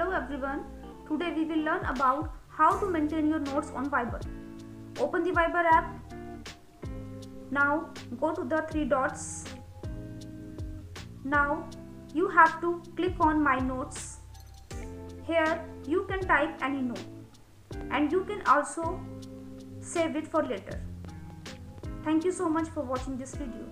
Hello everyone. Today we will learn about how to maintain your notes on Viber. Open the Viber app. Now go to the three dots. Now you have to click on my notes. Here you can type any note and you can also save it for later. Thank you so much for watching this video.